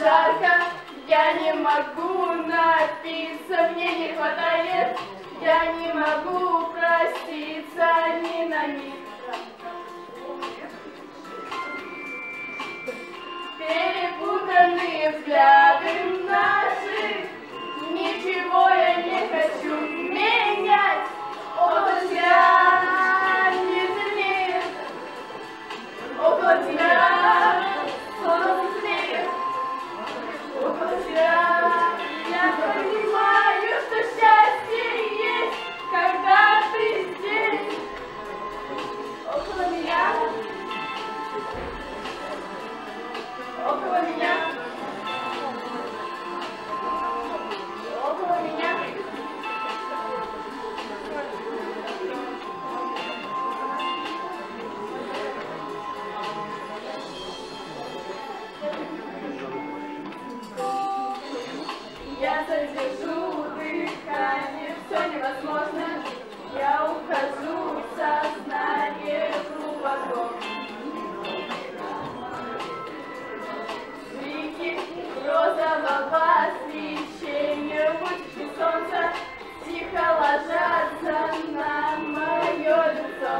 жарко, я не могу напиться, мне не хватает, я не могу Я задержу дыхание, все невозможно. Я ухожу в сознание глубоко. Блики розового свечения, лучики солнца тихо ложатся на мое лицо.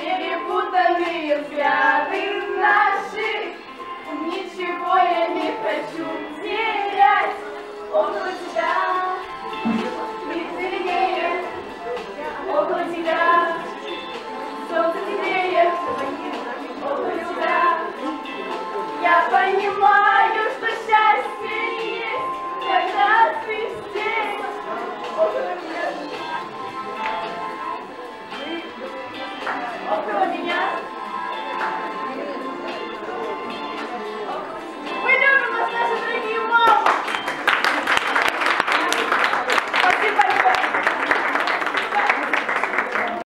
Перепутанные взгляды наши